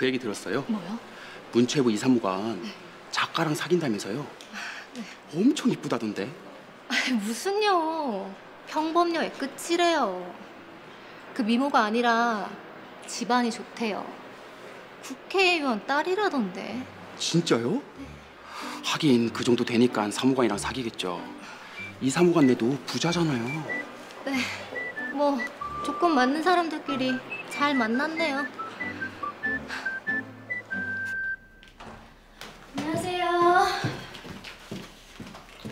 그 얘기 들었어요? 뭐요? 문체부 이사무관 작가랑 사귄다면서요? 엄청 이쁘다던데. 무슨요? 평범녀의 끝이래요. 그 미모가 아니라 집안이 좋대요. 국회의원 딸이라던데. 진짜요? 하긴 그 정도 되니까 사무관이랑 사귀겠죠. 이 사무관 내도 부자잖아요. 네, 뭐 조건 맞는 사람들끼리 잘 만났네요.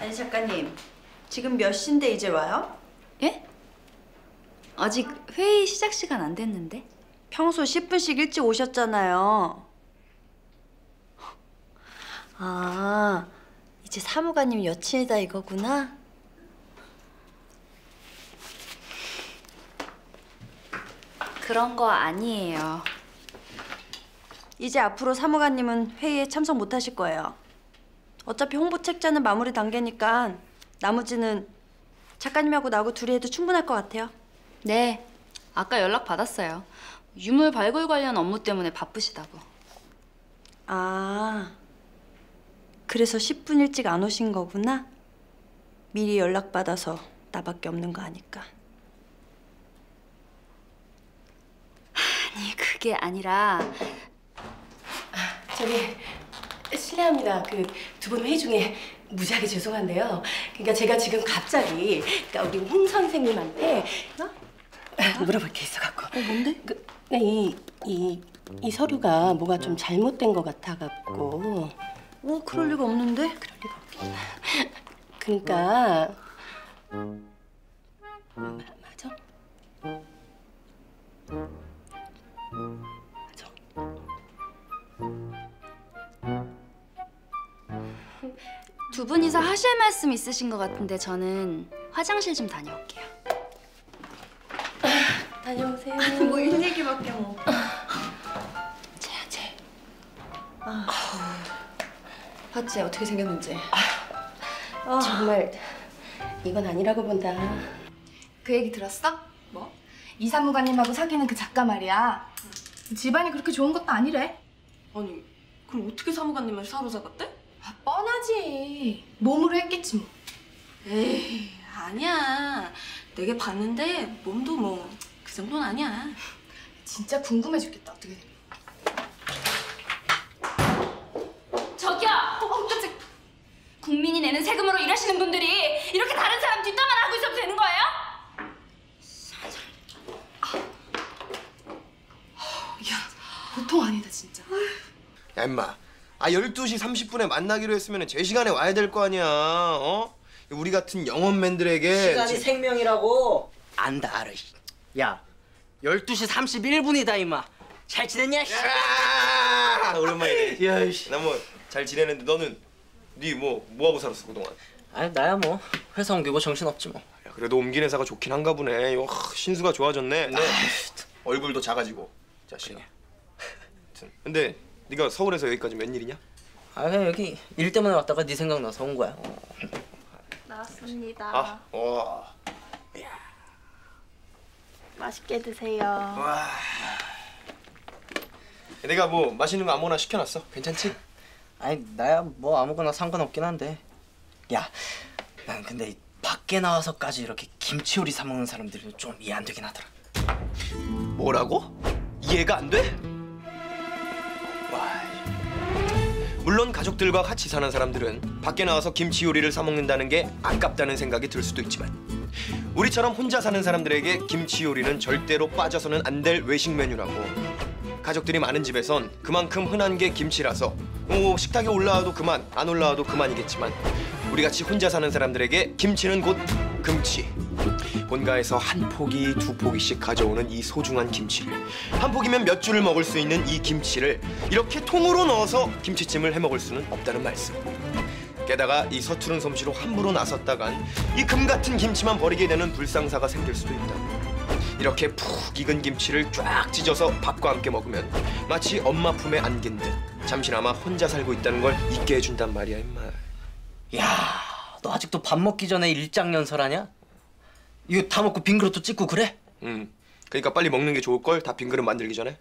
아니 작가님 지금 몇 시인데 이제 와요? 예? 아직 회의 시작 시간 안 됐는데? 평소 10분씩 일찍 오셨잖아요 아 이제 사무관님 여친이다 이거구나 그런 거 아니에요. 이제 앞으로 사무관님은 회의에 참석 못 하실 거예요 어차피 홍보 책자는 마무리 단계니까 나머지는 작가님하고 나하고 둘이 해도 충분할 것 같아요 네, 아까 연락 받았어요. 유물 발굴 관련 업무 때문에 바쁘시다고. 아 그래서 10분 일찍 안 오신 거구나 미리 연락받아서 나밖에 없는 거 아니까 아니 그게 아니라 저기 실례합니다. 그 두 분 회의 중에 무지하게 죄송한데요. 그러니까 제가 지금 갑자기 그러니까 우리 홍 선생님한테 어? 물어볼 게 있어갖고. 어 뭔데? 그, 이, 이, 이 서류가 뭐가 좀 잘못된 것 같아갖고. 어 그럴 리가 없는데 그럴 리가 없겠다. 그러니까 두 분이서 하실 말씀 있으신 것 같은데 저는 화장실 좀 다녀올게요. 다녀오세요. 뭐일 얘기밖에 뭐 쟤야 쟤. 봤지 어떻게 생겼는지 아, 정말 이건 아니라고 본다. 그 얘기 들었어? 뭐? 이사무관님하고 사귀는 그 작가 말이야. 집안이 그렇게 좋은 것도 아니래. 아니 그럼 어떻게 사무관님을 사로잡았대? 아, 뻔하지. 몸으로 했겠지 뭐. 에이 아니야 내게 봤는데 몸도 뭐 그 정도는 아니야 진짜 궁금해 죽겠다. 어떻게 된 저기요! 어, 깜짝. 국민이 내는 세금으로 일하시는 분들이 이렇게 다른 사람 뒷담화 하고 있어도 되는 거예요? 보통 아니다 진짜. 야 임마 아 12시 30분에 만나기로 했으면 제 시간에 와야 될 거 아니야. 어? 우리 같은 영업맨들에게 시간이 지- 생명이라고. 안다 알아 씨. 야 12시 31분이다 임마. 잘 지냈냐 씨. 야! 오랜만이네. 야, 씨. 나뭐잘 지내는데 너는 네 뭐 뭐하고 살았어 그동안? 아니 나야 뭐. 회사 옮기고 정신 없지 뭐. 야, 그래도 옮긴 회사가 좋긴 한가 보네. 요, 하, 신수가 좋아졌네. 근데 얼굴도 작아지고 자식아. 근데 네가 서울에서 여기까지 웬일이냐? 아 그냥 여기 일 때문에 왔다가 네 생각나서 온 거야 나왔습니다. 아, 와, 맛있게 드세요. 와. 내가 뭐 맛있는 거 아무거나 시켜놨어. 괜찮지? 아니 나야 뭐 아무거나 상관없긴 한데 야 난 근데 밖에 나와서까지 이렇게 김치 요리 사 먹는 사람들이 좀 이해 안 되긴 하더라 뭐라고? 이해가 안 돼? 물론 가족들과 같이 사는 사람들은 밖에 나와서 김치 요리를 사 먹는다는 게 아깝다는 생각이 들 수도 있지만 우리처럼 혼자 사는 사람들에게 김치 요리는 절대로 빠져서는 안 될 외식 메뉴라고. 가족들이 많은 집에선 그만큼 흔한 게 김치라서 오, 식탁에 올라와도 그만, 안 올라와도 그만이겠지만 우리같이 혼자 사는 사람들에게 김치는 곧 금치. 본가에서 한 포기, 두 포기씩 가져오는 이 소중한 김치를 한 포기면 몇 줄을 먹을 수 있는 이 김치를 이렇게 통으로 넣어서 김치찜을 해 먹을 수는 없다는 말씀. 게다가 이 서투른 솜씨로 함부로 나섰다간 이 금 같은 김치만 버리게 되는 불상사가 생길 수도 있다. 이렇게 푹 익은 김치를 쫙 찢어서 밥과 함께 먹으면 마치 엄마 품에 안긴 듯 잠시나마 혼자 살고 있다는 걸 잊게 해준단 말이야 임마. 야 너 아직도 밥 먹기 전에 일장 연설하냐? 이거 다 먹고 빈 그릇도 찍고 그래? 음. 그러니까 빨리 먹는 게 좋을 걸 다 빈 그릇 만들기 전에.